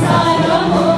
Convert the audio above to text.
Saramo